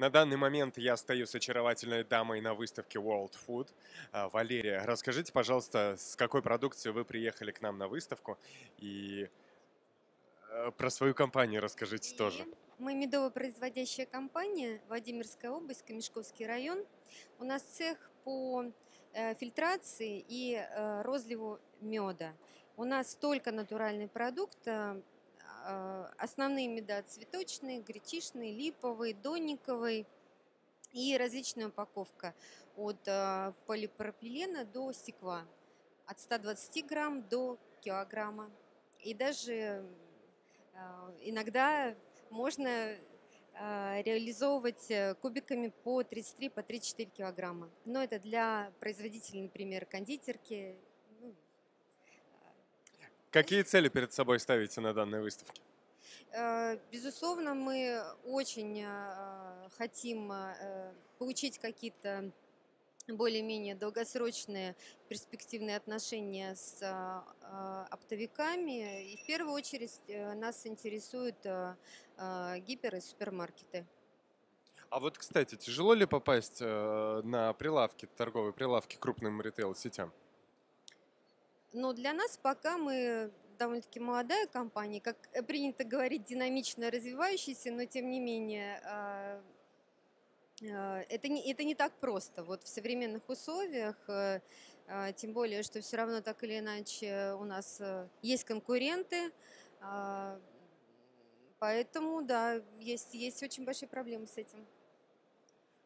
На данный момент я стою с очаровательной дамой на выставке World Food. А, Валерия, расскажите, пожалуйста, с какой продукцией вы приехали к нам на выставку и э, про свою компанию расскажите тоже. Мы медово-производящая компания, Владимирская область, Камешковский район. У нас цех по э, фильтрации и э, розливу меда. У нас только натуральный продукт, основные меда цветочные, гречишные, липовый, дониковый и различная упаковка от э, полипропилена до стекла, от 120 грамм до килограмма. И даже э, иногда можно э, реализовывать э, кубиками по 33, по 34 килограмма. Но это для производителей, например, кондитерки. Какие цели перед собой ставите на данной выставке? Э, Безусловно, мы очень э, хотим э, получить какие-то более-менее долгосрочные перспективные отношения с оптовиками. И в первую очередь нас интересуют гипер и супермаркеты. А вот, кстати, тяжело ли попасть на прилавки, торговые прилавки крупным ритейл-сетям? Но для нас пока мы довольно-таки молодая компания, как э, принято говорить, динамично развивающаяся, но тем не менее э, э, это не, это не так просто. Вот в современных условиях, э, э, тем более, что все равно так или иначе у нас э, есть конкуренты, а, поэтому, да, есть, есть очень большие проблемы с этим.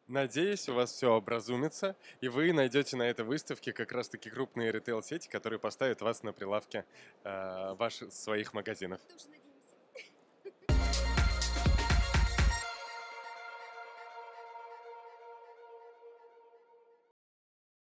Надеюсь, у вас все образумится, и вы найдете на этой выставке как раз-таки крупные ритейл-сети, которые поставят вас на прилавке э, ваших своих магазинов.